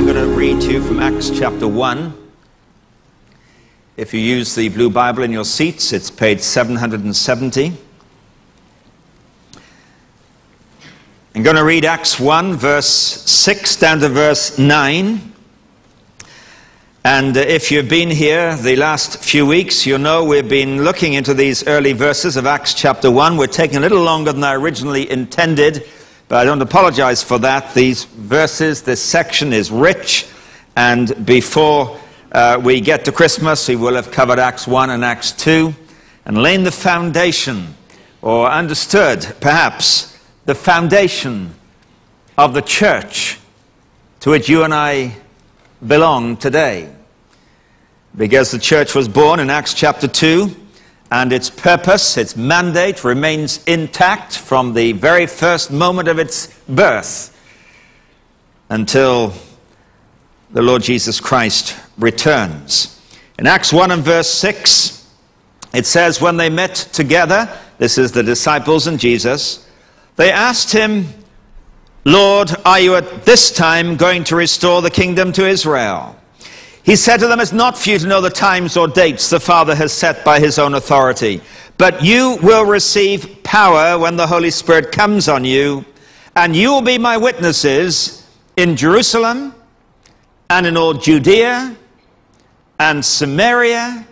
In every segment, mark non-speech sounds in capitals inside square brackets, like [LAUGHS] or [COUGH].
I'm going to read to you from Acts chapter 1. If you use the Blue Bible in your seats, it's page 770. I'm going to read Acts 1, verse 6 down to verse 9. And if you've been here the last few weeks, you know we've been looking into these early verses of Acts chapter 1. We're taking a little longer than I originally intended but I don't apologize for that. These verses, this section is rich. And before uh, we get to Christmas, we will have covered Acts 1 and Acts 2 and laid the foundation, or understood perhaps the foundation of the church to which you and I belong today. Because the church was born in Acts chapter 2 and its purpose, its mandate remains intact from the very first moment of its birth until the Lord Jesus Christ returns. In Acts 1 and verse 6, it says, When they met together, this is the disciples and Jesus, they asked him, Lord, are you at this time going to restore the kingdom to Israel? He said to them, It's not for you to know the times or dates the Father has set by his own authority, but you will receive power when the Holy Spirit comes on you, and you will be my witnesses in Jerusalem and in all Judea and Samaria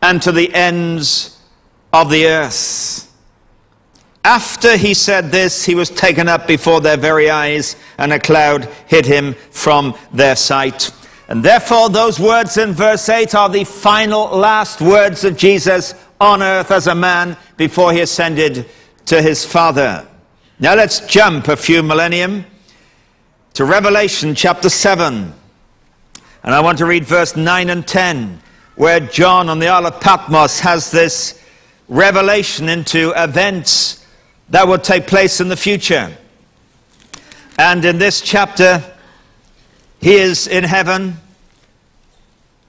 and to the ends of the earth. After he said this, he was taken up before their very eyes, and a cloud hid him from their sight. And therefore, those words in verse 8 are the final last words of Jesus on earth as a man before he ascended to his Father. Now let's jump a few millennium to Revelation chapter 7. And I want to read verse 9 and 10, where John on the Isle of Patmos has this revelation into events that will take place in the future. And in this chapter, he is in heaven.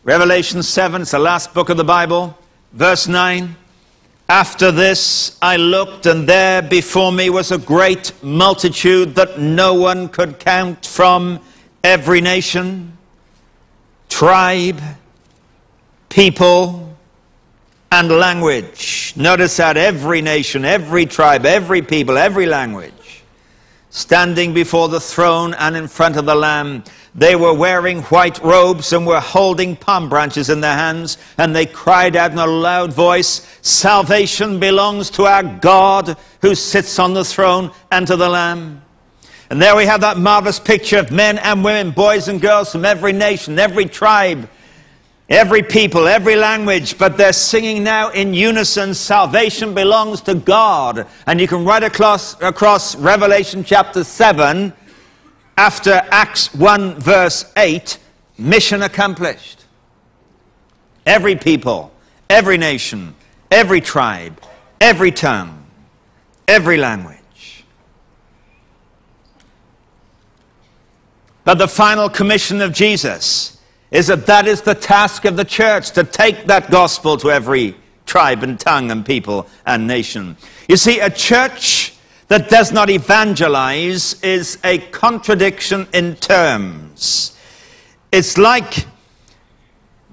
Revelation 7, it's the last book of the Bible. Verse 9. After this I looked, and there before me was a great multitude that no one could count from every nation, tribe, people, and language. Notice that every nation, every tribe, every people, every language standing before the throne and in front of the Lamb. They were wearing white robes and were holding palm branches in their hands, and they cried out in a loud voice, Salvation belongs to our God who sits on the throne and to the Lamb. And there we have that marvelous picture of men and women, boys and girls from every nation, every tribe, every people, every language, but they're singing now in unison salvation belongs to God. And you can write across, across Revelation chapter 7 after Acts 1, verse 8 mission accomplished. Every people, every nation, every tribe, every tongue, every language. But the final commission of Jesus is that that is the task of the church to take that gospel to every tribe and tongue and people and nation. You see, a church that does not evangelize is a contradiction in terms. It's like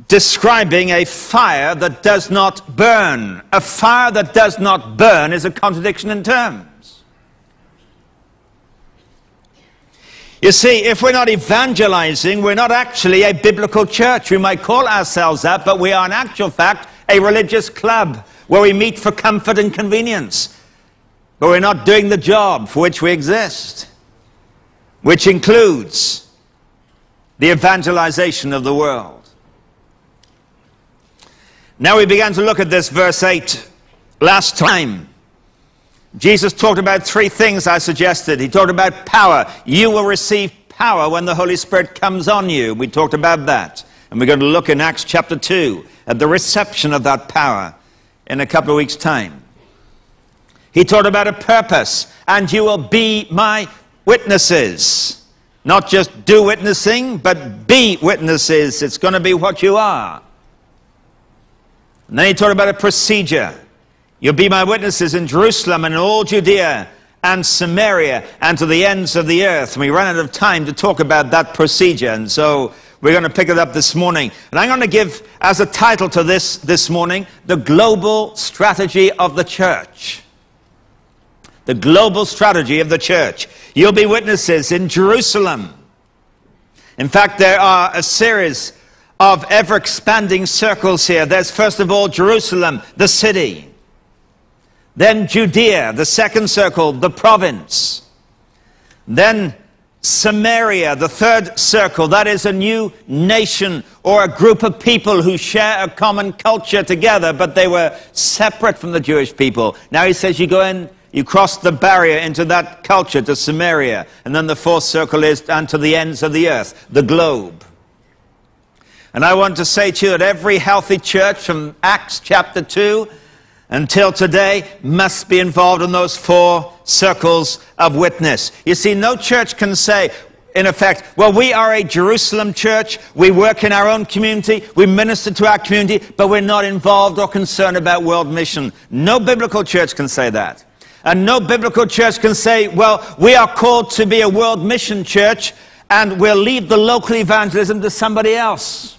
describing a fire that does not burn. A fire that does not burn is a contradiction in terms. You see, if we're not evangelizing, we're not actually a biblical church. We might call ourselves that, but we are in actual fact a religious club where we meet for comfort and convenience. But we're not doing the job for which we exist, which includes the evangelization of the world. Now we began to look at this verse 8 last time. Jesus talked about three things I suggested. He talked about power. You will receive power when the Holy Spirit comes on you. We talked about that. And we're going to look in Acts chapter 2 at the reception of that power in a couple of weeks' time. He talked about a purpose, and you will be my witnesses. Not just do witnessing, but be witnesses. It's going to be what you are. And then he talked about a procedure. You'll be my witnesses in Jerusalem and in all Judea and Samaria and to the ends of the earth. And we ran out of time to talk about that procedure. And so we're going to pick it up this morning. And I'm going to give as a title to this this morning, The Global Strategy of the Church. The global strategy of the church. You'll be witnesses in Jerusalem. In fact, there are a series of ever expanding circles here. There's first of all Jerusalem, the city. Then Judea, the second circle, the province. Then Samaria, the third circle, that is a new nation or a group of people who share a common culture together, but they were separate from the Jewish people. Now he says you go in, you cross the barrier into that culture to Samaria, and then the fourth circle is down to the ends of the earth, the globe. And I want to say to you that every healthy church from Acts chapter 2 until today must be involved in those four circles of witness. You see, no church can say, in effect, well, we are a Jerusalem church, we work in our own community, we minister to our community, but we're not involved or concerned about world mission. No biblical church can say that. And no biblical church can say, well, we are called to be a world mission church and we'll leave the local evangelism to somebody else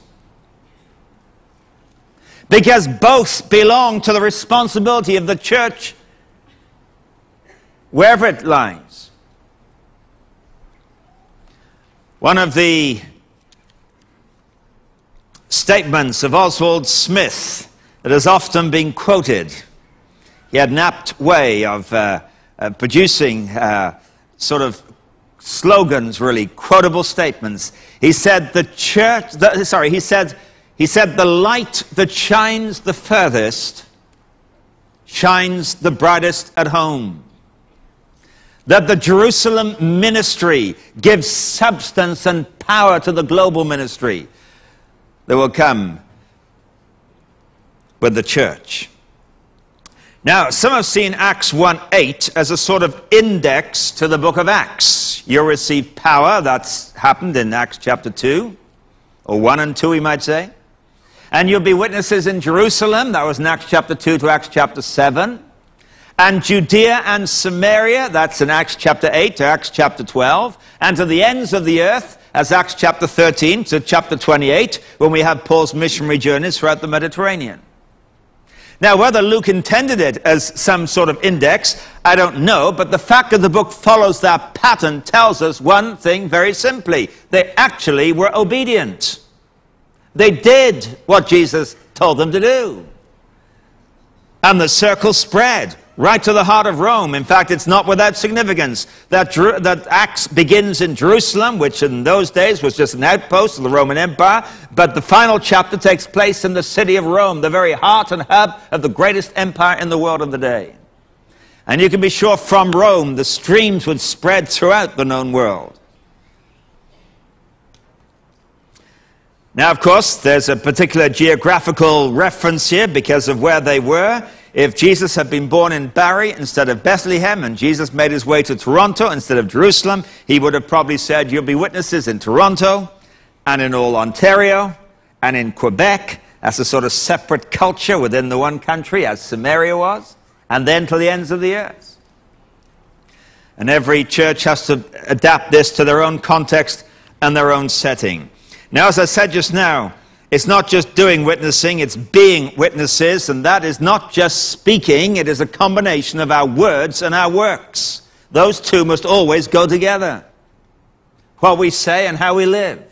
because both belong to the responsibility of the church wherever it lies. One of the statements of Oswald Smith that has often been quoted, he had an apt way of uh, uh, producing uh, sort of slogans, really, quotable statements. He said, the church, the, sorry, he said, he said, The light that shines the furthest shines the brightest at home. That the Jerusalem ministry gives substance and power to the global ministry that will come with the church. Now, some have seen Acts 1 8 as a sort of index to the book of Acts. You'll receive power, that's happened in Acts chapter 2, or 1 and 2, we might say. And you'll be witnesses in Jerusalem, that was in Acts chapter 2 to Acts chapter 7. And Judea and Samaria, that's in Acts chapter 8 to Acts chapter 12. And to the ends of the earth, as Acts chapter 13 to chapter 28, when we have Paul's missionary journeys throughout the Mediterranean. Now, whether Luke intended it as some sort of index, I don't know, but the fact that the book follows that pattern tells us one thing very simply. They actually were obedient. They did what Jesus told them to do. And the circle spread right to the heart of Rome. In fact, it's not without significance that, that Acts begins in Jerusalem, which in those days was just an outpost of the Roman Empire, but the final chapter takes place in the city of Rome, the very heart and hub of the greatest empire in the world of the day. And you can be sure from Rome, the streams would spread throughout the known world. Now, of course, there's a particular geographical reference here because of where they were. If Jesus had been born in Barrie instead of Bethlehem and Jesus made his way to Toronto instead of Jerusalem, he would have probably said, You'll be witnesses in Toronto and in all Ontario and in Quebec as a sort of separate culture within the one country, as Samaria was, and then to the ends of the earth. And every church has to adapt this to their own context and their own setting. Now, as I said just now, it's not just doing witnessing, it's being witnesses, and that is not just speaking, it is a combination of our words and our works. Those two must always go together. What we say and how we live.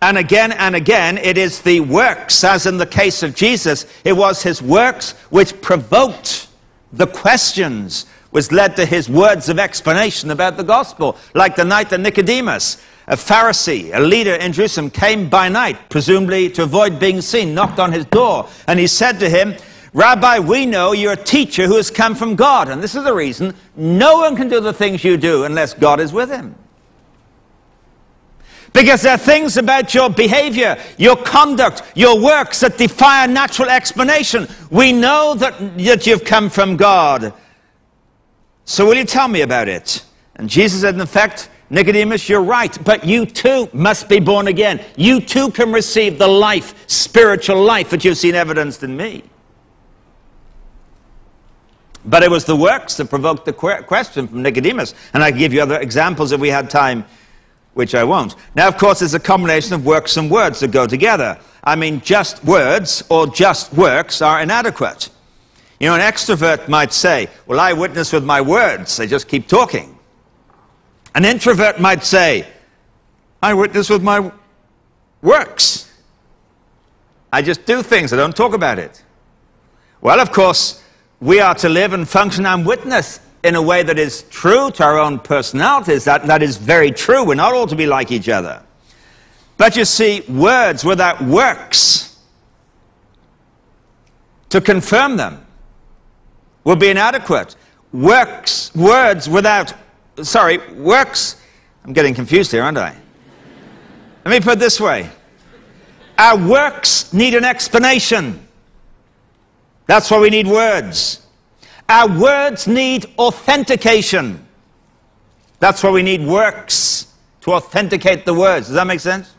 And again and again, it is the works, as in the case of Jesus, it was his works which provoked the questions, which led to his words of explanation about the gospel, like the night that Nicodemus a Pharisee, a leader in Jerusalem, came by night, presumably to avoid being seen, knocked on his door, and he said to him, Rabbi, we know you're a teacher who has come from God. And this is the reason no one can do the things you do unless God is with him. Because there are things about your behavior, your conduct, your works that defy a natural explanation. We know that, that you've come from God. So will you tell me about it? And Jesus said, in effect, Nicodemus, you're right, but you too must be born again. You too can receive the life, spiritual life that you've seen evidenced in me. But it was the works that provoked the question from Nicodemus. And I could give you other examples if we had time, which I won't. Now, of course, there's a combination of works and words that go together. I mean, just words or just works are inadequate. You know, an extrovert might say, Well, I witness with my words, they just keep talking. An introvert might say, I witness with my works. I just do things, I don't talk about it. Well, of course, we are to live and function and witness in a way that is true to our own personalities. That, that is very true. We're not all to be like each other. But you see, words without works to confirm them will be inadequate. Works, words without, sorry, works, I'm getting confused here, aren't I? Let me put it this way. Our works need an explanation. That's why we need words. Our words need authentication. That's why we need works to authenticate the words. Does that make sense?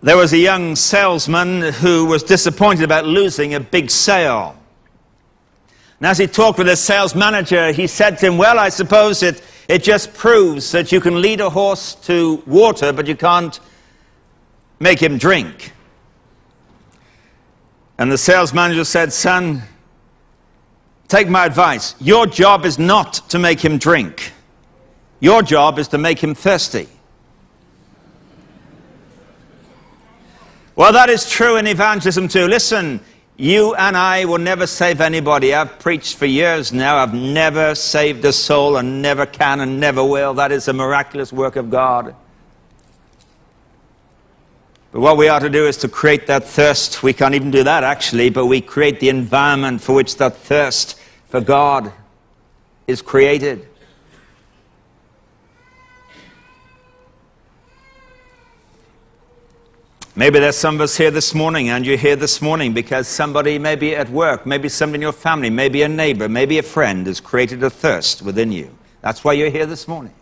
There was a young salesman who was disappointed about losing a big sale. And as he talked with his sales manager, he said to him, Well, I suppose it, it just proves that you can lead a horse to water, but you can't make him drink. And the sales manager said, Son, take my advice. Your job is not to make him drink, your job is to make him thirsty. Well, that is true in evangelism too. Listen, you and I will never save anybody. I've preached for years now. I've never saved a soul and never can and never will. That is a miraculous work of God. But what we are to do is to create that thirst. We can't even do that actually, but we create the environment for which that thirst for God is created. Maybe there's some of us here this morning, and you're here this morning because somebody, maybe at work, maybe somebody in your family, maybe a neighbor, maybe a friend, has created a thirst within you. That's why you're here this morning.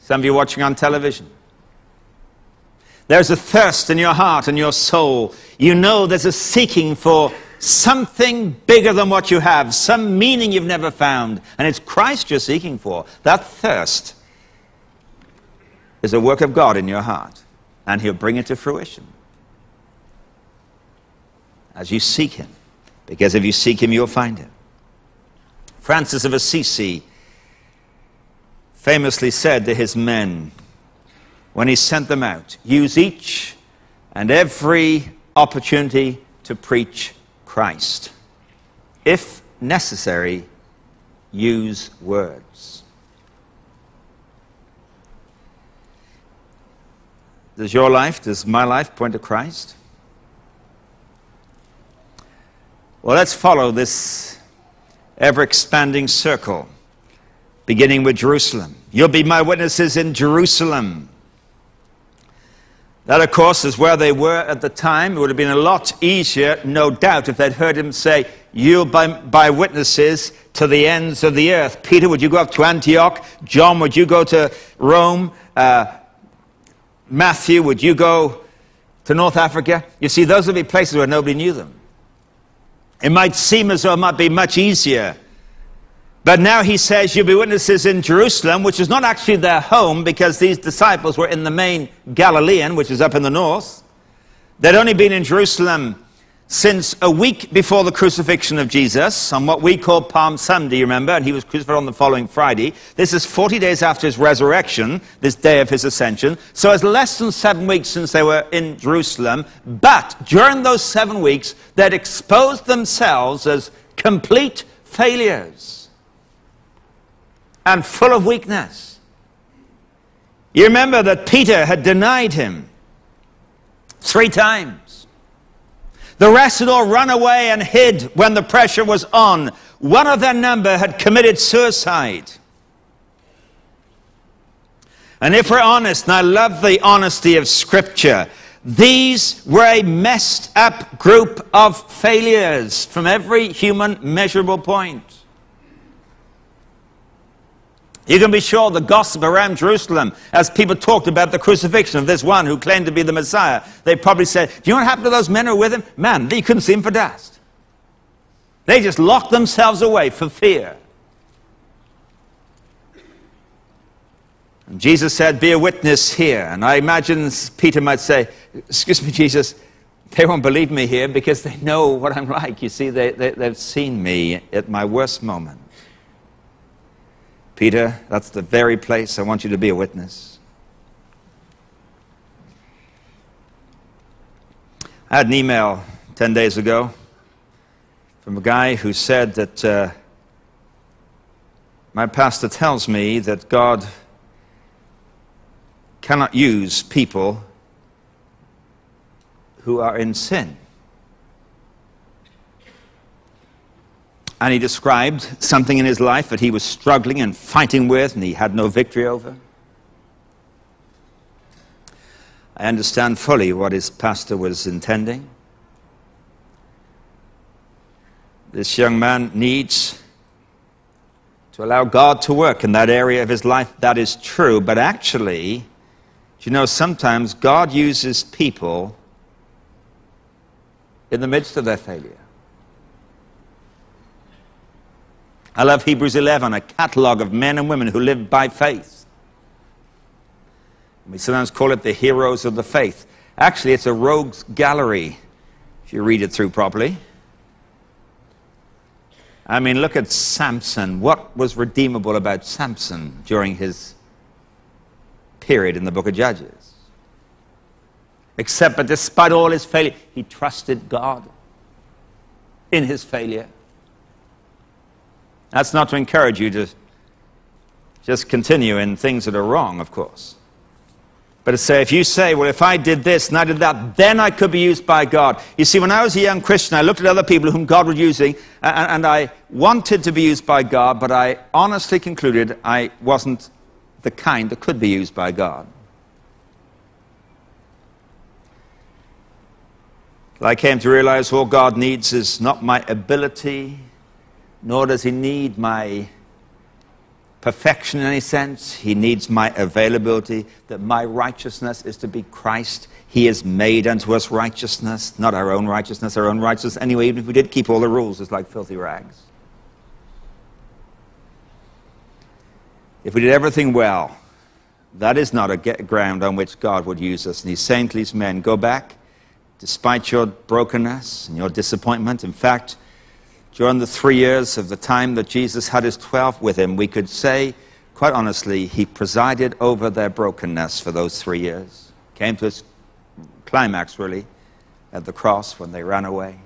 Some of you watching on television. There's a thirst in your heart and your soul. You know there's a seeking for something bigger than what you have, some meaning you've never found, and it's Christ you're seeking for. That thirst is a work of God in your heart, and He'll bring it to fruition as you seek Him, because if you seek Him, you'll find Him. Francis of Assisi famously said to his men, when he sent them out. Use each and every opportunity to preach Christ. If necessary, use words. Does your life, does my life point to Christ? Well, let's follow this ever expanding circle, beginning with Jerusalem. You'll be my witnesses in Jerusalem. That, of course, is where they were at the time. It would have been a lot easier, no doubt, if they'd heard him say, You by, by witnesses to the ends of the earth. Peter, would you go up to Antioch? John, would you go to Rome? Uh, Matthew, would you go to North Africa? You see, those would be places where nobody knew them. It might seem as though it might be much easier but now he says, You'll be witnesses in Jerusalem, which is not actually their home because these disciples were in the main Galilean, which is up in the north. They'd only been in Jerusalem since a week before the crucifixion of Jesus, on what we call Palm Sunday, you remember, and he was crucified on the following Friday. This is 40 days after his resurrection, this day of his ascension. So it's less than seven weeks since they were in Jerusalem. But during those seven weeks, they'd exposed themselves as complete failures and full of weakness. You remember that Peter had denied him three times. The rest had all run away and hid when the pressure was on. One of their number had committed suicide. And if we're honest, and I love the honesty of Scripture, these were a messed up group of failures from every human measurable point. You can be sure the gossip around Jerusalem, as people talked about the crucifixion of this one who claimed to be the Messiah, they probably said, Do you know what happened to those men who were with him? Man, they couldn't see him for dust. They just locked themselves away for fear. And Jesus said, Be a witness here. And I imagine Peter might say, Excuse me, Jesus, they won't believe me here because they know what I'm like. You see, they, they, they've seen me at my worst moment. Peter, that's the very place I want you to be a witness. I had an email 10 days ago from a guy who said that uh, my pastor tells me that God cannot use people who are in sin. And he described something in his life that he was struggling and fighting with and he had no victory over. I understand fully what his pastor was intending. This young man needs to allow God to work in that area of his life. That is true. But actually, you know, sometimes God uses people in the midst of their failure. I love Hebrews 11, a catalogue of men and women who lived by faith. We sometimes call it the heroes of the faith. Actually, it's a rogues gallery if you read it through properly. I mean, look at Samson. What was redeemable about Samson during his period in the book of Judges? Except that despite all his failure, he trusted God in his failure. That's not to encourage you to just continue in things that are wrong, of course. But to say, if you say, well, if I did this and I did that, then I could be used by God. You see, when I was a young Christian, I looked at other people whom God was using, and, and I wanted to be used by God, but I honestly concluded I wasn't the kind that could be used by God. I came to realize all God needs is not my ability, nor does he need my perfection in any sense. He needs my availability, that my righteousness is to be Christ. He has made unto us righteousness, not our own righteousness, our own righteousness. Anyway, even if we did keep all the rules, it's like filthy rags. If we did everything well, that is not a ground on which God would use us. And he's saying to these men, go back, despite your brokenness and your disappointment. In fact, during the three years of the time that Jesus had his 12 with him, we could say, quite honestly, he presided over their brokenness for those three years. Came to its climax, really, at the cross when they ran away.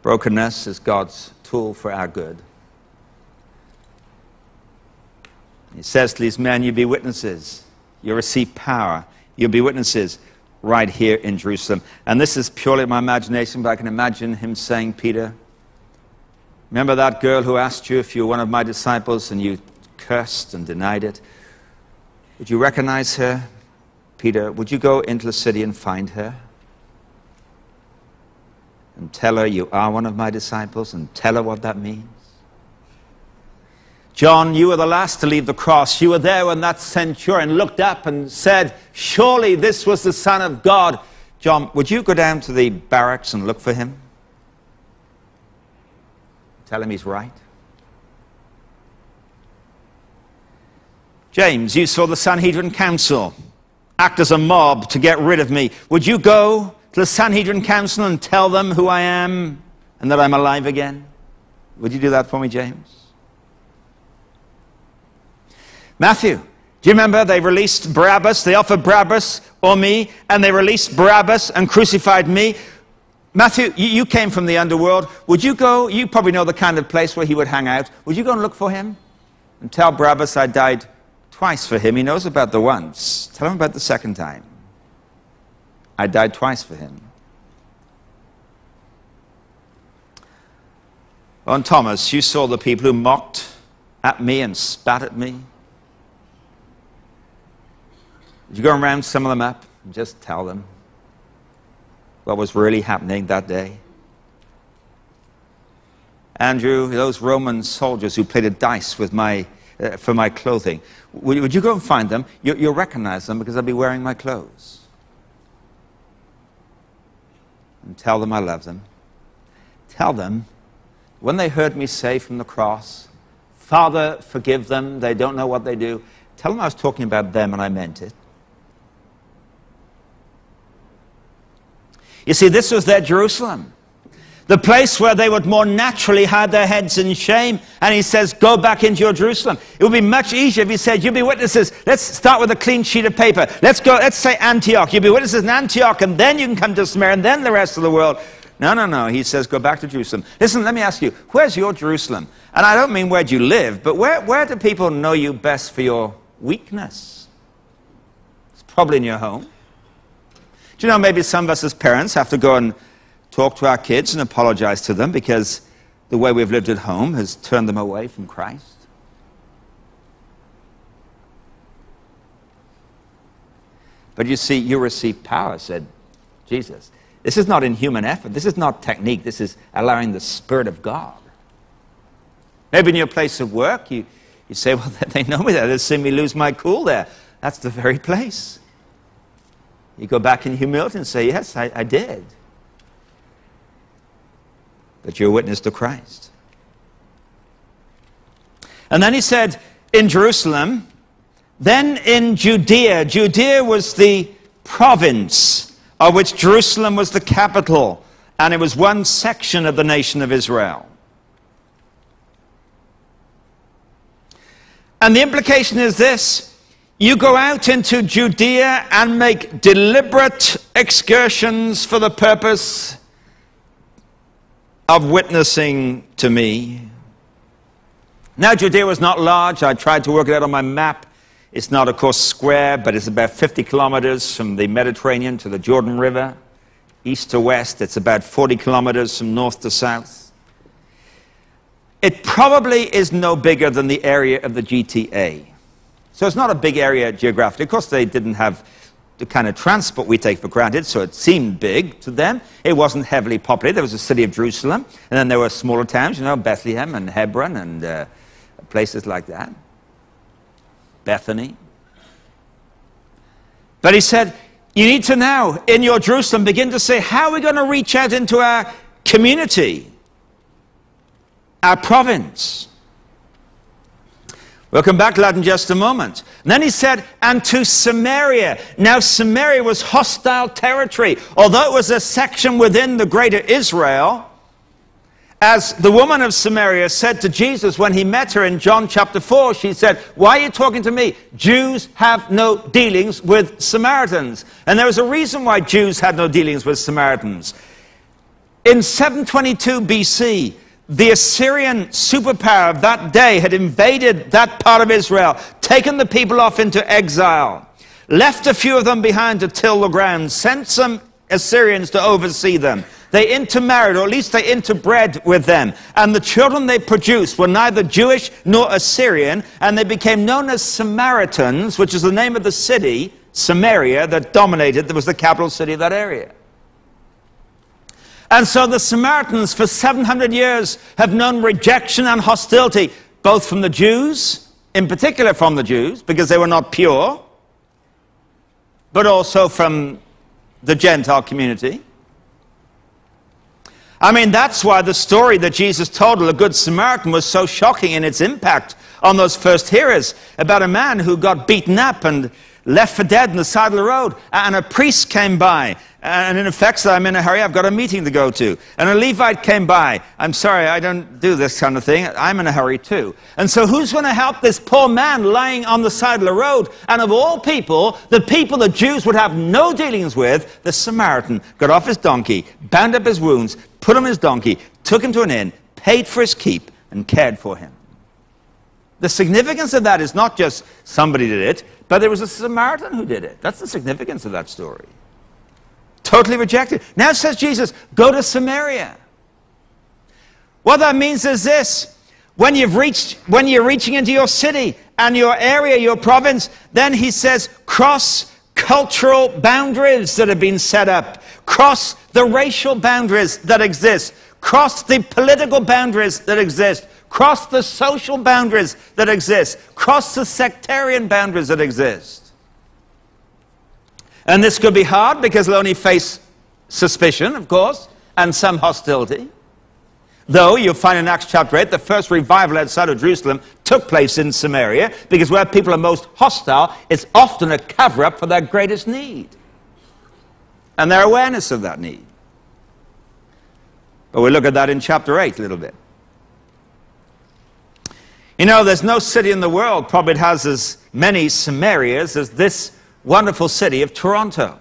Brokenness is God's tool for our good. He says to these men, You be witnesses. You'll receive power. You'll be witnesses right here in Jerusalem. And this is purely my imagination, but I can imagine him saying, Peter, remember that girl who asked you if you were one of my disciples and you cursed and denied it? Would you recognize her? Peter, would you go into the city and find her? And tell her you are one of my disciples and tell her what that means? John, you were the last to leave the cross. You were there when that centurion looked up and said, Surely this was the Son of God. John, would you go down to the barracks and look for him? Tell him he's right. James, you saw the Sanhedrin Council act as a mob to get rid of me. Would you go to the Sanhedrin Council and tell them who I am and that I'm alive again? Would you do that for me, James? Matthew, do you remember they released Barabbas? They offered Barabbas or me, and they released Barabbas and crucified me. Matthew, you, you, came from the underworld. Would you go? You probably know the kind of place where he would hang out. Would you go and look for him? And tell Barabbas I died twice for him. He knows about the once. Tell him about the second time. I died twice for him. On Thomas, you saw the people who mocked at me and spat at me. Would you go around some of them up and just tell them what was really happening that day? Andrew, those Roman soldiers who played a dice with my, uh, for my clothing, would, would, you go and find them? You, you'll recognize them because they'll be wearing my clothes. And tell them I love them. Tell them when they heard me say from the cross, Father, forgive them, they don't know what they do, tell them I was talking about them and I meant it. You see, this was their Jerusalem the place where they would more naturally hide their heads in shame. And he says, Go back into your Jerusalem. It would be much easier if he said, You'll be witnesses. Let's start with a clean sheet of paper. Let's go, let's say Antioch. You'll be witnesses in Antioch, and then you can come to Samaria, and then the rest of the world. No, no, no. He says, Go back to Jerusalem. Listen, let me ask you, where's your Jerusalem? And I don't mean where do you live, but where, where do people know you best for your weakness? It's probably in your home. Do you know, maybe some of us as parents have to go and talk to our kids and apologize to them because the way we've lived at home has turned them away from Christ. But you see, you receive power, said Jesus. This is not in human effort. This is not technique. This is allowing the Spirit of God. Maybe in your place of work, you, you say, [LAUGHS] well, [LAUGHS] they know me there. They've seen me lose my cool there. That's the very place. You go back in humility and say, yes, I, I did that you're a witness to Christ. And then he said, in Jerusalem, then in Judea. Judea was the province of which Jerusalem was the capital, and it was one section of the nation of Israel. And the implication is this you go out into Judea and make deliberate excursions for the purpose of witnessing to me. Now, Judea was not large. I tried to work it out on my map. It's not, of course, square, but it's about 50 kilometers from the Mediterranean to the Jordan River, east to west. It's about 40 kilometers from north to south. It probably is no bigger than the area of the GTA. So it's not a big area geographically. Of course, they didn't have the kind of transport we take for granted, so it seemed big to them. It wasn't heavily populated. There was a city of Jerusalem, and then there were smaller towns, you know, Bethlehem and Hebron and uh, places like that. Bethany. But he said, You need to now, in your Jerusalem, begin to say, How are we going to reach out into our community, our province? We'll come back to that in just a moment. And then he said, and to Samaria. Now, Samaria was hostile territory. Although it was a section within the greater Israel, as the woman of Samaria said to Jesus when he met her in John chapter 4, she said, Why are you talking to me? Jews have no dealings with Samaritans. And there was a reason why Jews had no dealings with Samaritans. In 722 BC, the Assyrian superpower of that day had invaded that part of Israel, taken the people off into exile, left a few of them behind to till the ground, sent some Assyrians to oversee them. They intermarried, or at least they interbred with them. And the children they produced were neither Jewish nor Assyrian, and they became known as Samaritans, which is the name of the city, Samaria, that dominated, that was the capital city of that area. And so the Samaritans, for 700 years, have known rejection and hostility, both from the Jews, in particular from the Jews, because they were not pure, but also from the Gentile community. I mean, that's why the story that Jesus told of the Good Samaritan was so shocking in its impact on those first hearers about a man who got beaten up and left for dead on the side of the road. And a priest came by. And in effect said, I'm in a hurry, I've got a meeting to go to. And a Levite came by. I'm sorry, I don't do this kind of thing. I'm in a hurry too. And so who's going to help this poor man lying on the side of the road? And of all people, the people the Jews would have no dealings with, the Samaritan got off his donkey, bound up his wounds, put him on his donkey, took him to an inn, paid for his keep, and cared for him. The significance of that is not just somebody did it, but there was a Samaritan who did it. That's the significance of that story. Totally rejected. Now says Jesus, go to Samaria. What that means is this. When you've reached, when you're reaching into your city and your area, your province, then he says, cross cultural boundaries that have been set up. Cross the racial boundaries that exist cross the political boundaries that exist, cross the social boundaries that exist, cross the sectarian boundaries that exist. And this could be hard because they'll only face suspicion, of course, and some hostility. Though you'll find in Acts chapter 8, the first revival outside of Jerusalem took place in Samaria because where people are most hostile, it's often a cover up for their greatest need and their awareness of that need. But we'll look at that in chapter 8 a little bit. You know, there's no city in the world probably has as many Samarias as this wonderful city of Toronto.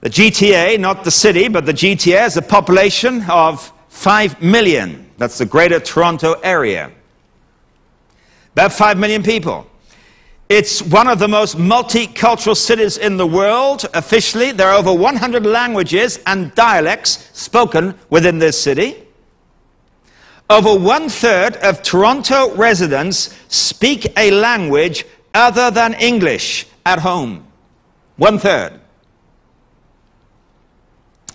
The GTA, not the city, but the GTA has a population of 5 million. That's the greater Toronto area. About 5 million people. It's one of the most multicultural cities in the world. Officially, there are over 100 languages and dialects spoken within this city. Over one third of Toronto residents speak a language other than English at home. One third.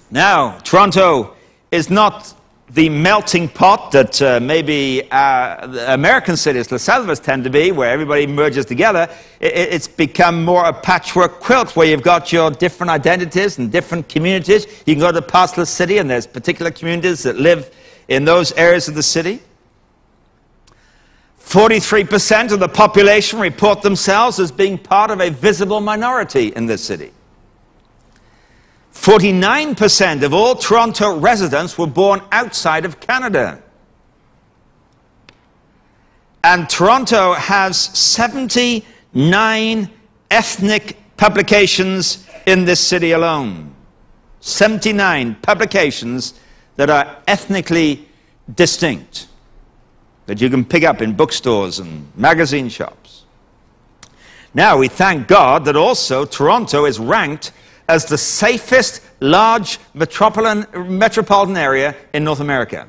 Now, Toronto is not the melting pot that uh, maybe uh, American cities, the south tend to be, where everybody merges together, it, it's become more a patchwork quilt where you've got your different identities and different communities. You can go to the city and there's particular communities that live in those areas of the city. 43% of the population report themselves as being part of a visible minority in this city. 49% of all Toronto residents were born outside of Canada. And Toronto has 79 ethnic publications in this city alone. 79 publications that are ethnically distinct that you can pick up in bookstores and magazine shops. Now, we thank God that also Toronto is ranked as the safest large metropolitan, metropolitan area in North America.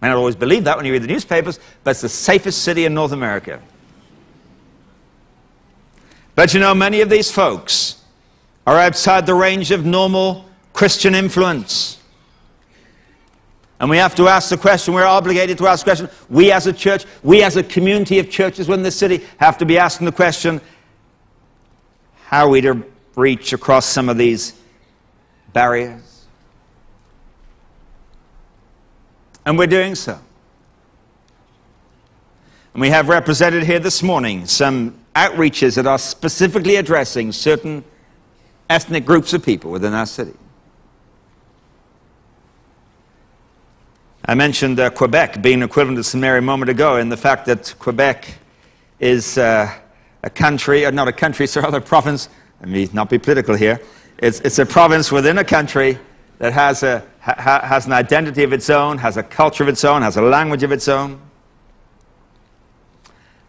May not always believe that when you read the newspapers, but it's the safest city in North America. But you know, many of these folks are outside the range of normal Christian influence. And we have to ask the question, we're obligated to ask the question, we as a church, we as a community of churches within the city have to be asking the question, how are we to reach across some of these barriers. And we're doing so. And we have represented here this morning some outreaches that are specifically addressing certain ethnic groups of people within our city. I mentioned uh, Quebec being equivalent to Samaria a moment ago, and the fact that Quebec is uh, a country, or uh, not a country, [LAUGHS] it's a other province let me not be political here. It's, it's a province within a country that has, a, ha, has an identity of its own, has a culture of its own, has a language of its own.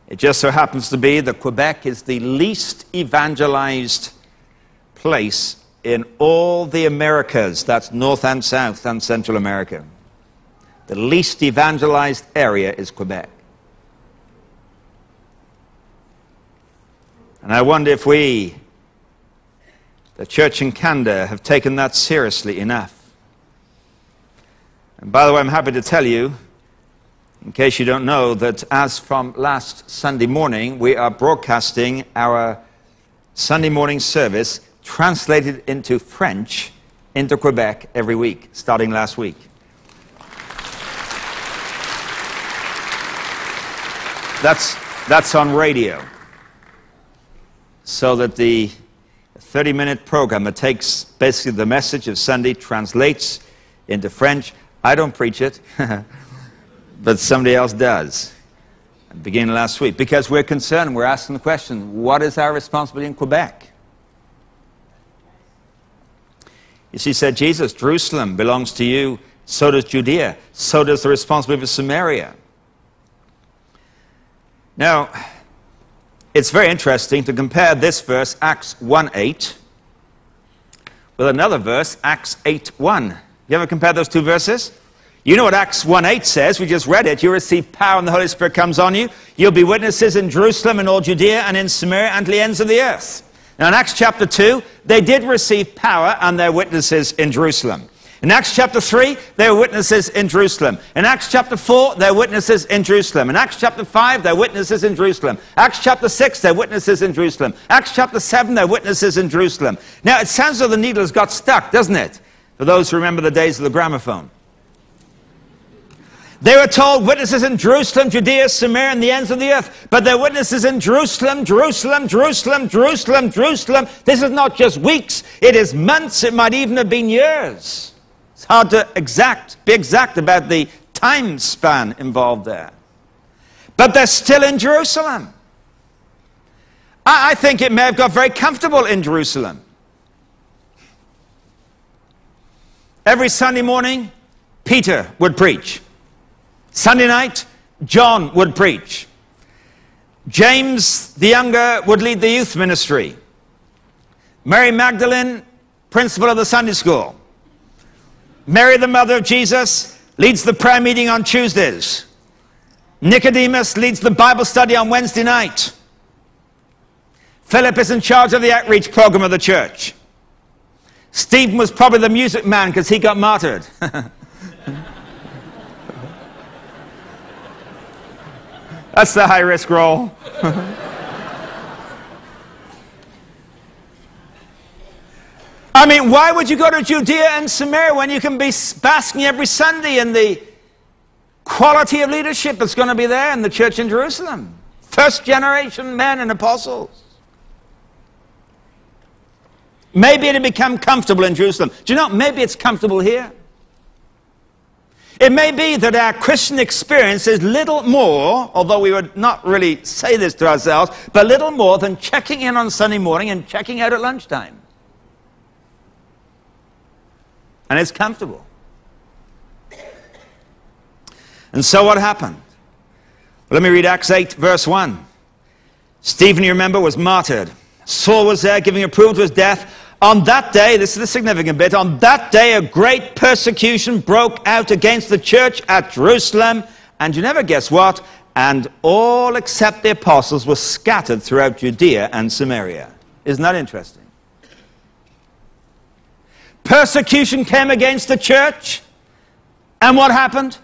It just so happens to be that Quebec is the least evangelized place in all the Americas. That's North and South and Central America. The least evangelized area is Quebec. And I wonder if we the church in Canada have taken that seriously enough. And by the way, I'm happy to tell you, in case you don't know, that as from last Sunday morning, we are broadcasting our Sunday morning service translated into French into Quebec every week, starting last week. That's, that's on radio. So that the 30 minute program that takes basically the message of Sunday, translates into French. I don't preach it, [LAUGHS] but somebody else does. Beginning last week, because we're concerned, we're asking the question what is our responsibility in Quebec? You see, said Jesus, Jerusalem belongs to you, so does Judea, so does the responsibility of Samaria. Now, it's very interesting to compare this verse, Acts 1 8, with another verse, Acts 8 1. You ever compare those two verses? You know what Acts 1 8 says. We just read it. You receive power and the Holy Spirit comes on you. You'll be witnesses in Jerusalem and all Judea and in Samaria and to the ends of the earth. Now, in Acts chapter 2, they did receive power and their witnesses in Jerusalem. In Acts chapter 3, they were witnesses in Jerusalem. In Acts chapter 4, they're witnesses in Jerusalem. In Acts chapter 5, they're witnesses in Jerusalem. Acts chapter 6, they're witnesses in Jerusalem. Acts chapter 7, they're witnesses in Jerusalem. Now, it sounds as though the needle has got stuck, doesn't it? For those who remember the days of the gramophone. They were told witnesses in Jerusalem, Judea, Samaria, and the ends of the earth. But they're witnesses in Jerusalem, Jerusalem, Jerusalem, Jerusalem, Jerusalem. This is not just weeks, it is months, it might even have been years. It's hard to exact, be exact about the time span involved there. But they're still in Jerusalem. I, I think it may have got very comfortable in Jerusalem. Every Sunday morning, Peter would preach. Sunday night, John would preach. James the younger would lead the youth ministry. Mary Magdalene, principal of the Sunday school. Mary, the mother of Jesus, leads the prayer meeting on Tuesdays. Nicodemus leads the Bible study on Wednesday night. Philip is in charge of the outreach program of the church. Stephen was probably the music man because he got martyred. [LAUGHS] That's the high risk role. [LAUGHS] I mean, why would you go to Judea and Samaria when you can be basking every Sunday in the quality of leadership that's going to be there in the church in Jerusalem? First generation men and apostles. Maybe it'll become comfortable in Jerusalem. Do you know, maybe it's comfortable here. It may be that our Christian experience is little more, although we would not really say this to ourselves, but little more than checking in on Sunday morning and checking out at lunchtime. And it's comfortable. And so what happened? Let me read Acts 8, verse 1. Stephen, you remember, was martyred. Saul was there giving approval to his death. On that day, this is the significant bit, on that day a great persecution broke out against the church at Jerusalem. And you never guess what? And all except the apostles were scattered throughout Judea and Samaria. Isn't that interesting? Persecution came against the church. And what happened?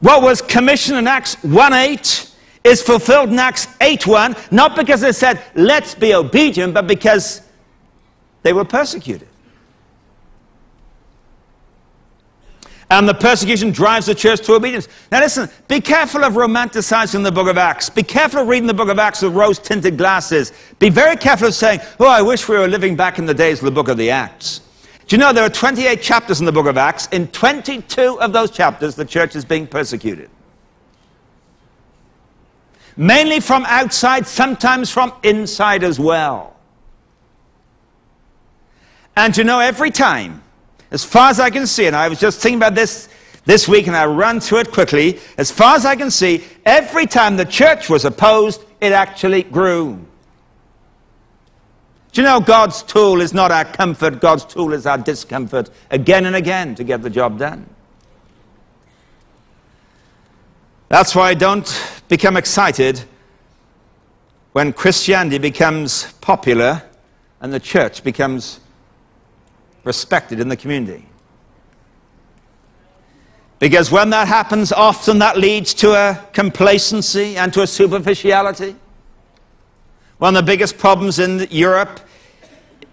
What was commissioned in Acts 1 8 is fulfilled in Acts 8 1, not because they said, let's be obedient, but because they were persecuted. And the persecution drives the church to obedience. Now, listen, be careful of romanticizing the book of Acts. Be careful of reading the book of Acts with rose tinted glasses. Be very careful of saying, Oh, I wish we were living back in the days of the book of the Acts. Do you know there are 28 chapters in the book of Acts? In 22 of those chapters, the church is being persecuted. Mainly from outside, sometimes from inside as well. And you know, every time, as far as I can see, and I was just thinking about this this week and I run through it quickly, as far as I can see, every time the church was opposed, it actually grew. Do you know God's tool is not our comfort, God's tool is our discomfort again and again to get the job done. That's why I don't become excited when Christianity becomes popular and the church becomes respected in the community. Because when that happens, often that leads to a complacency and to a superficiality. One of the biggest problems in Europe,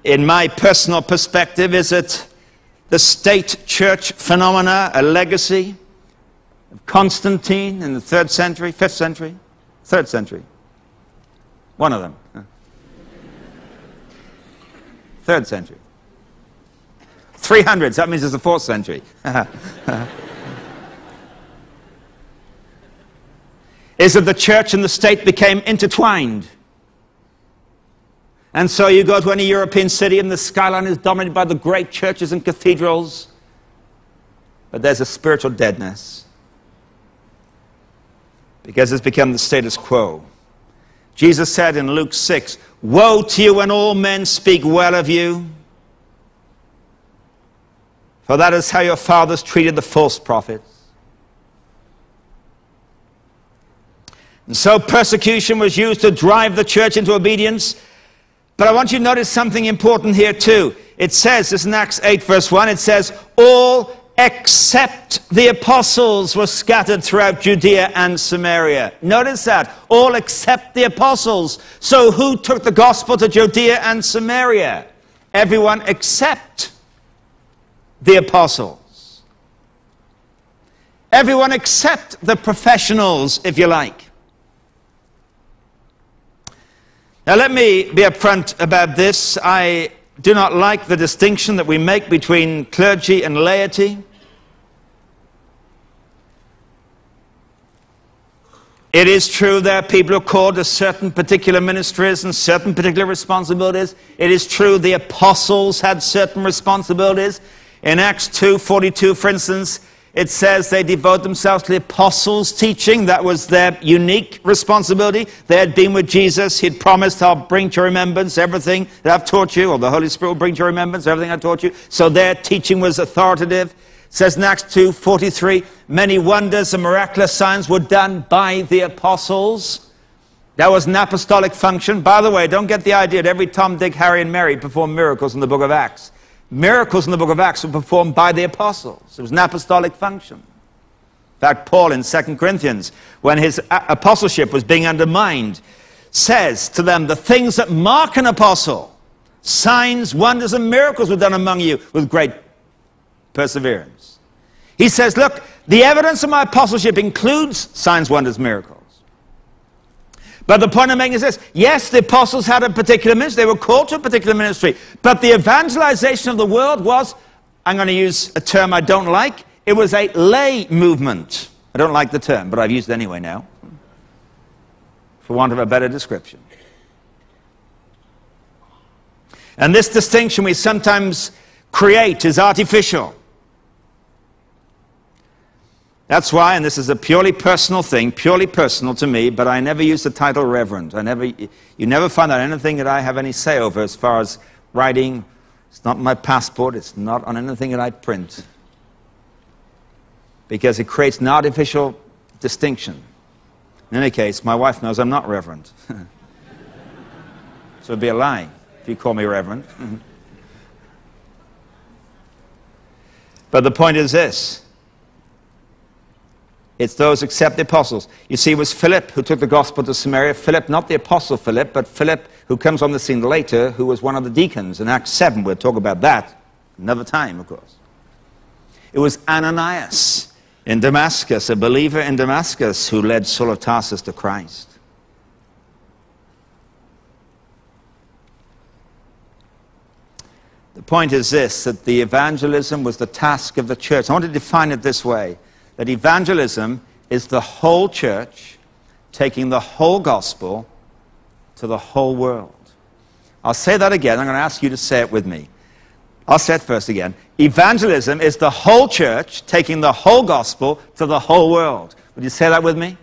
in my personal perspective, is it the state church phenomena, a legacy of Constantine in the third century, fifth century, third century. One of them. [LAUGHS] Third century. 300s, that means it's the fourth century. [LAUGHS] is that the church and the state became intertwined. And so you go to any European city and the skyline is dominated by the great churches and cathedrals, but there's a spiritual deadness because it's become the status quo. Jesus said in Luke 6 Woe to you when all men speak well of you for that is how your fathers treated the false prophets. And so persecution was used to drive the church into obedience. But I want you to notice something important here too. It says, this in Acts 8, verse 1, it says, all except the apostles were scattered throughout Judea and Samaria. Notice that. All except the apostles. So who took the gospel to Judea and Samaria? Everyone except the apostles. Everyone except the professionals, if you like. Now, let me be upfront about this. I do not like the distinction that we make between clergy and laity. It is true are people are called to certain particular ministries and certain particular responsibilities. It is true the apostles had certain responsibilities. In Acts 2:42, for instance, it says they devote themselves to the apostles' teaching. That was their unique responsibility. They had been with Jesus. He'd promised, I'll bring to remembrance everything that I've taught you, or the Holy Spirit will bring to remembrance everything I taught you. So their teaching was authoritative. It says in Acts 2 43, many wonders and miraculous signs were done by the apostles. That was an apostolic function. By the way, don't get the idea that every Tom, Dick, Harry, and Mary performed miracles in the book of Acts. Miracles in the book of Acts were performed by the apostles. It was an apostolic function. In fact, Paul in 2 Corinthians, when his apostleship was being undermined, says to them, The things that mark an apostle, signs, wonders, and miracles were done among you with great perseverance. He says, Look, the evidence of my apostleship includes signs, wonders, miracles. But the point I'm making is this yes, the apostles had a particular ministry, they were called to a particular ministry, but the evangelization of the world was, I'm going to use a term I don't like, it was a lay movement. I don't like the term, but I've used it anyway now, for want of a better description. And this distinction we sometimes create is artificial. That's why, and this is a purely personal thing, purely personal to me, but I never use the title reverend. I never, you never find out anything that I have any say over as far as writing. It's not my passport, it's not on anything that I print. Because it creates an artificial distinction. In any case, my wife knows I'm not reverend. [LAUGHS] so it'd be a lie if you call me reverend. [LAUGHS] but the point is this it's those except the apostles. You see, it was Philip who took the gospel to Samaria. Philip, not the apostle Philip, but Philip who comes on the scene later, who was one of the deacons in Acts 7. We'll talk about that another time, of course. It was Ananias in Damascus, a believer in Damascus, who led Saul of Tarsus to Christ. The point is this that the evangelism was the task of the church. I want to define it this way that evangelism is the whole church taking the whole gospel to the whole world. I'll say that again. I'm going to ask you to say it with me. I'll say it first again. Evangelism is the whole church taking the whole gospel to the whole world. Would you say that with me?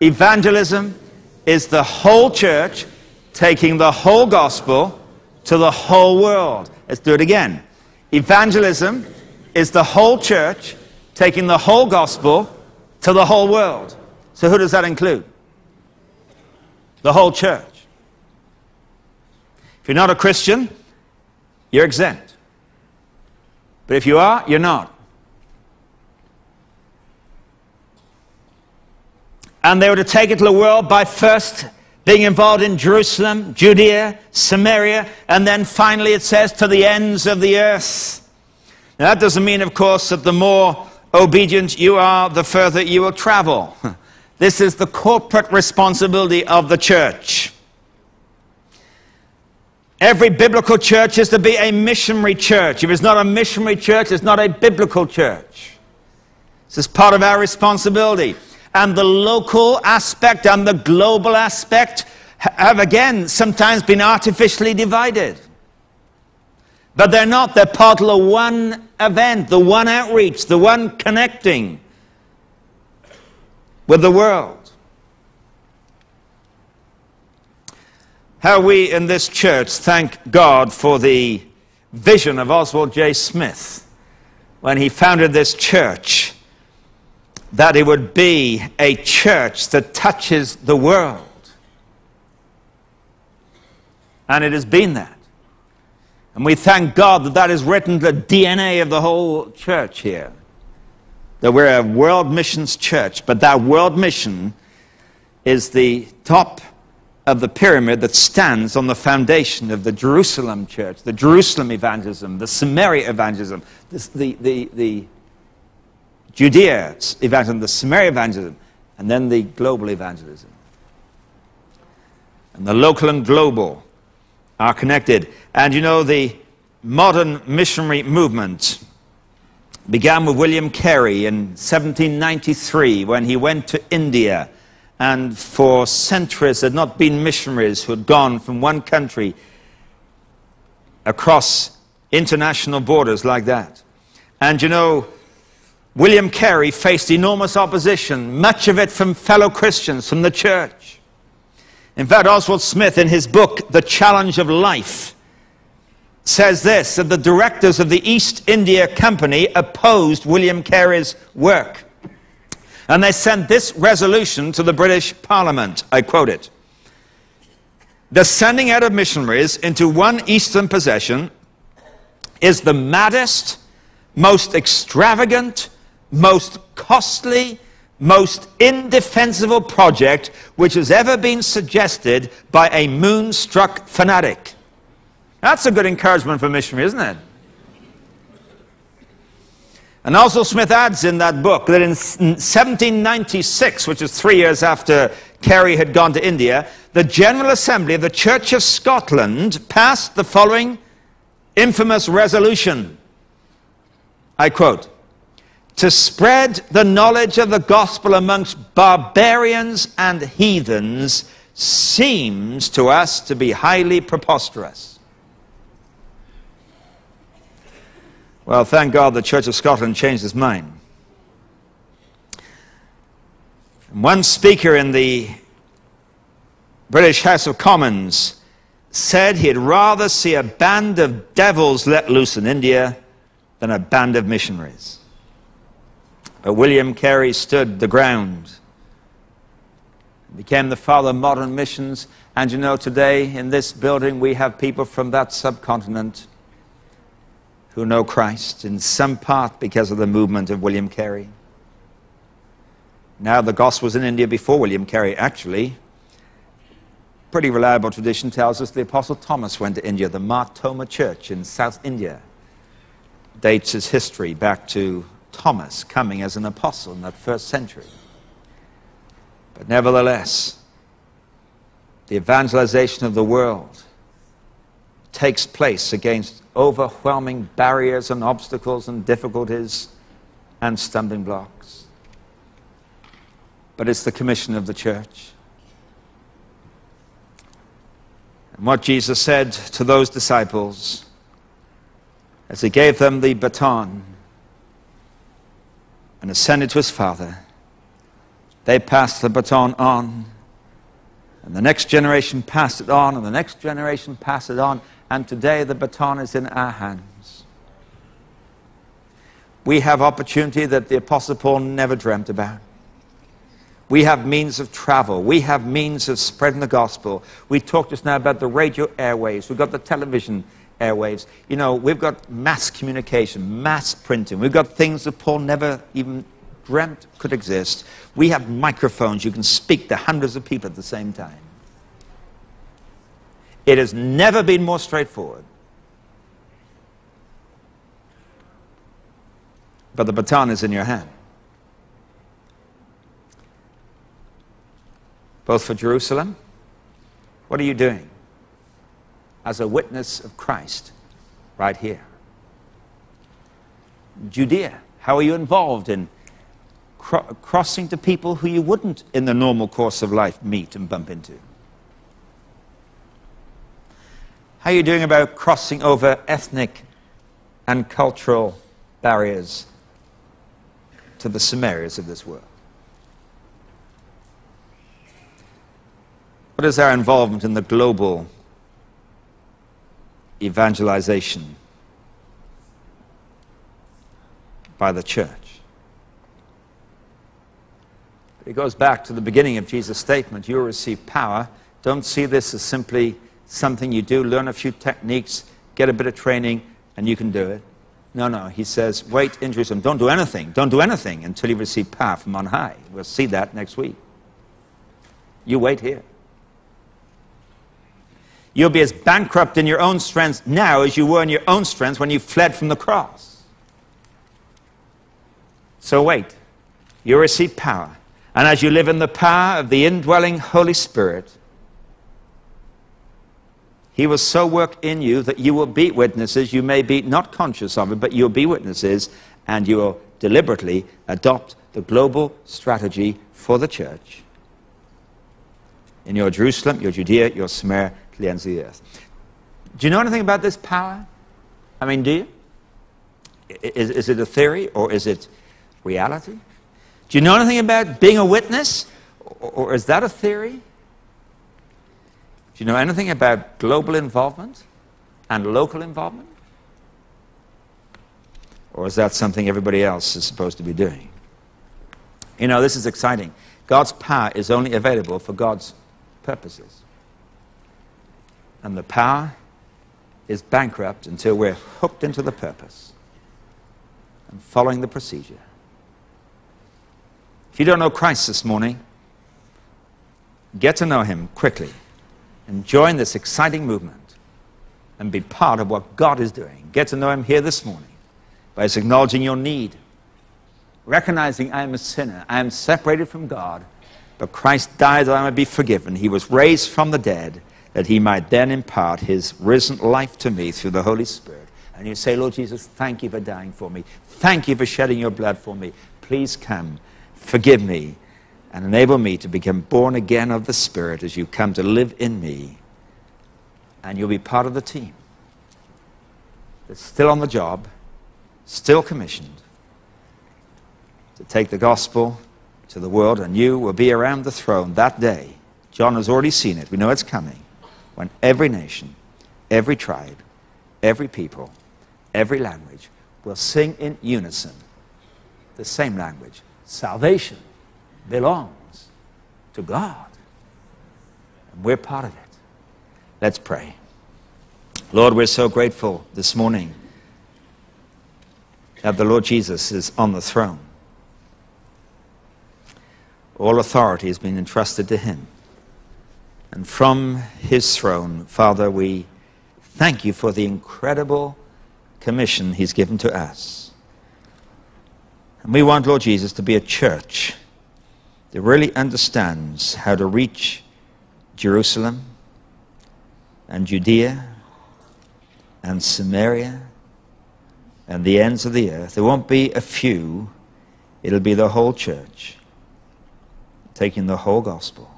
Evangelism is the whole church taking the whole gospel to the whole world. Let's do it again. Evangelism is the whole church taking the whole gospel to the whole world. So, who does that include? The whole church. If you're not a Christian, you're exempt. But if you are, you're not. And they were to take it to the world by first being involved in Jerusalem, Judea, Samaria, and then finally it says to the ends of the earth. Now, that doesn't mean, of course, that the more obedient you are, the further you will travel. [LAUGHS] This is the corporate responsibility of the church. Every biblical church is to be a missionary church. If it's not a missionary church, it's not a biblical church. This is part of our responsibility. And the local aspect and the global aspect have again sometimes been artificially divided. But they're not. They're part of one event, the one outreach, the one connecting with the world. How we in this church thank God for the vision of Oswald J. Smith when he founded this church, that it would be a church that touches the world. And it has been that. And we thank God that that is written the DNA of the whole church here. That we're a world missions church, but that world mission is the top of the pyramid that stands on the foundation of the Jerusalem church, the Jerusalem evangelism, the Samaria evangelism, the, the, the, the Judea evangelism, the Samaria evangelism, and then the global evangelism. And the local and global are connected. And you know, the modern missionary movement began with William Carey in 1793 when he went to India and for centuries there had not been missionaries who had gone from one country across international borders like that. And you know, William Carey faced enormous opposition, much of it from fellow Christians, from the church. In fact, Oswald Smith, in his book, The Challenge of Life, says this that the directors of the East India Company opposed William Carey's work. And they sent this resolution to the British Parliament. I quote it. The sending out of missionaries into one Eastern possession is the maddest, most extravagant, most costly, most indefensible project which has ever been suggested by a moonstruck fanatic. That's a good encouragement for missionary, isn't it? And also, Smith adds in that book that in 1796, which is three years after Carey had gone to India, the General Assembly of the Church of Scotland passed the following infamous resolution. I quote, to spread the knowledge of the gospel amongst barbarians and heathens seems to us to be highly preposterous. Well, thank God the Church of Scotland changed its mind. One speaker in the British House of Commons said he'd rather see a band of devils let loose in India than a band of missionaries. But William Carey stood the ground, became the father of modern missions. And you know, today in this building we have people from that subcontinent who know Christ, in some part because of the movement of William Carey. Now, the gospel was in India before William Carey, actually. Pretty reliable tradition tells us the Apostle Thomas went to India. The Mar Thoma Church in South India dates its history back to Thomas coming as an apostle in that first century. But nevertheless, the evangelization of the world takes place against overwhelming barriers and obstacles and difficulties and stumbling blocks. But it's the commission of the church. And what Jesus said to those disciples as he gave them the baton and ascended to his Father, they passed the baton on. And the next generation passed it on, and the next generation passed it on. And today the baton is in our hands. We have opportunity that the Apostle Paul never dreamt about. We have means of travel. We have means of spreading the gospel. We talked just now about the radio airwaves. We've got the television airwaves. You know, we've got mass communication, mass printing. We've got things that Paul never even dreamt could exist. We have microphones. You can speak to hundreds of people at the same time. It has never been more straightforward. But the baton is in your hand. Both for Jerusalem, what are you doing as a witness of Christ right here? Judea, how are you involved in cro crossing to people who you wouldn't in the normal course of life meet and bump into? How are you doing about crossing over ethnic and cultural barriers to the Samarias of this world? What is our involvement in the global evangelization by the church? It goes back to the beginning of Jesus' statement you will receive power. Don't see this as simply something you do, learn a few techniques, get a bit of training, and you can do it. No, no. He says, wait in Jerusalem. Don't do anything. Don't do anything until you receive power from on high. We'll see that next week. You wait here. You'll be as bankrupt in your own strength now as you were in your own strength when you fled from the cross. So wait. You'll receive power. And as you live in the power of the indwelling Holy Spirit, He will so work in you that you will be witnesses. You may be not conscious of it, but you'll be witnesses, and you will deliberately adopt the global strategy for the church in your Jerusalem, your Judea, your Samaria, earth. Do you know anything about this power? I mean, do you? Is, is it a theory or is it reality? Do you know anything about being a witness? Or, or is that a theory? Do you know anything about global involvement and local involvement? Or is that something everybody else is supposed to be doing? You know, this is exciting. God's power is only available for God's purposes. And the power is bankrupt until we're hooked into the purpose and following the procedure. If you don't know Christ this morning, get to know him quickly and join this exciting movement and be part of what God is doing. Get to know him here this morning by acknowledging your need, recognizing I am a sinner, I am separated from God, but Christ died that I might be forgiven. He was raised from the dead that he might then impart his risen life to me through the Holy Spirit. And you say, Lord Jesus, thank you for dying for me. Thank you for shedding your blood for me. Please come, forgive me, and enable me to become born again of the Spirit as you come to live in me. And you'll be part of the team that's still on the job, still commissioned to take the gospel to the world, and you will be around the throne that day. John has already seen it. We know it's coming when every nation, every tribe, every people, every language will sing in unison the same language. Salvation belongs to God. And we're part of it. Let's pray. Lord, we're so grateful this morning that the Lord Jesus is on the throne. All authority has been entrusted to him. And from his throne, Father, we thank you for the incredible commission he's given to us. And we want, Lord Jesus, to be a church that really understands how to reach Jerusalem and Judea and Samaria and the ends of the earth. There won't be a few, it'll be the whole church taking the whole gospel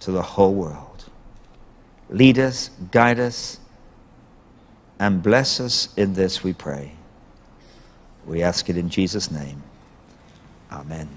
to the whole world. Lead us, guide us, and bless us in this, we pray. We ask it in Jesus' name. Amen.